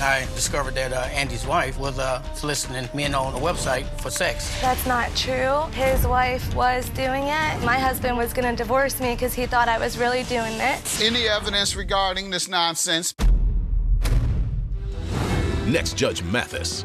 I discovered that uh, Andy's wife was uh, soliciting men on a website for sex. That's not true. His wife was doing it. My husband was going to divorce me because he thought I was really doing it. Any evidence regarding this nonsense? Next, Judge Mathis